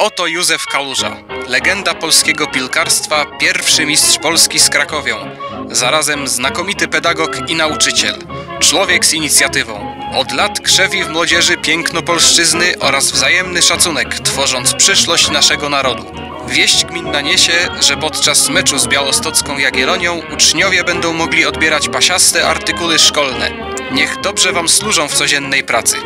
Oto Józef Kałuża, legenda polskiego piłkarstwa, pierwszy mistrz Polski z Krakowią, zarazem znakomity pedagog i nauczyciel, człowiek z inicjatywą. Od lat krzewi w młodzieży piękno polszczyzny oraz wzajemny szacunek, tworząc przyszłość naszego narodu. Wieść gminna niesie, że podczas meczu z białostocką Jagiellonią uczniowie będą mogli odbierać pasiaste artykuły szkolne. Niech dobrze Wam służą w codziennej pracy.